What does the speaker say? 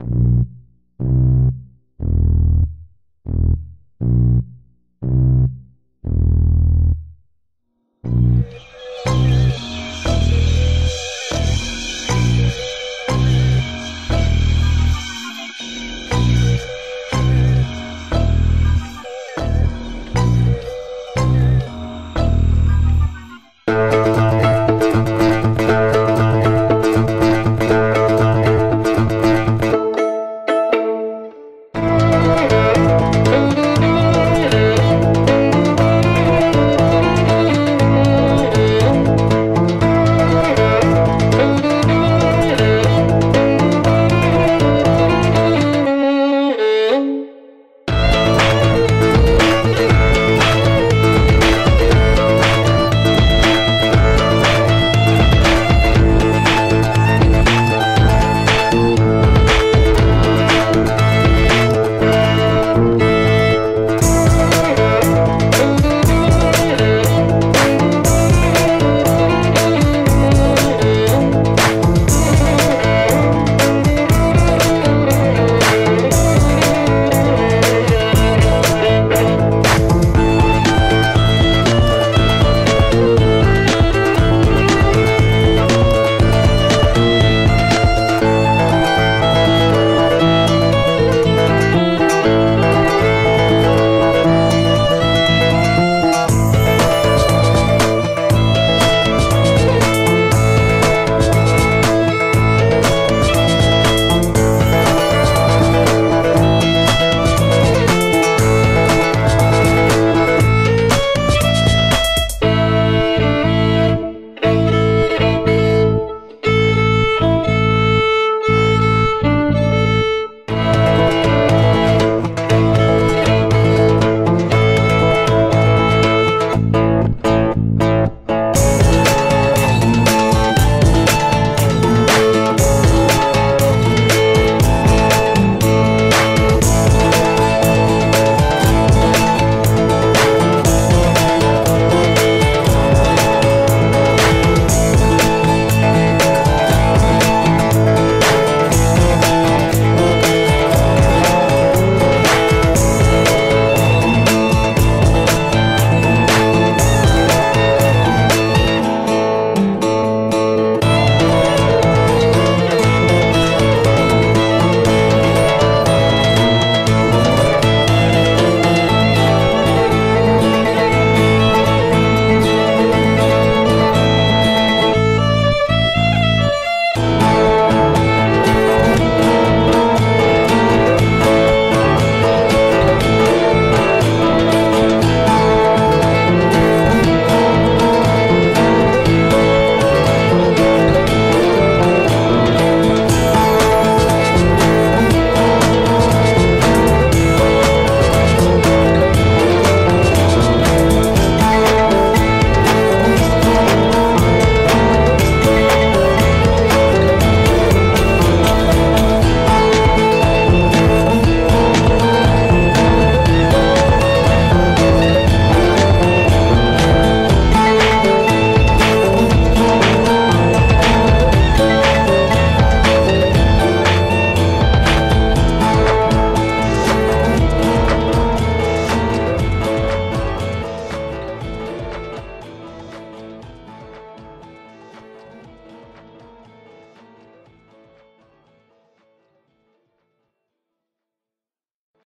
you